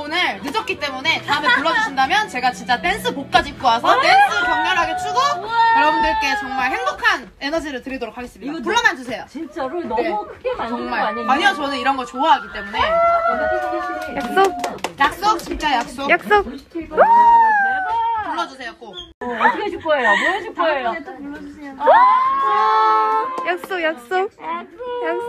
오늘 늦었기 때문에 다음에 불러주신다면 제가 진짜 댄스 복까지 입고 와서 댄스 격렬하게 추고 여러분들께 정말 행복한 에너지를 드리도록 하겠습니다. 이거 불러만 주세요. 진짜로 너무 네. 크게 만드는 거 정말. 아니에요? 아니요, 저는 이런 거 좋아하기 때문에. 약속 약속, 진짜 약속. 약속 대박. 불러주세요, 꼭. 어, 어떻게 해줄 거예요? 뭐 해줄 거예요? 아! 약속 약속 약속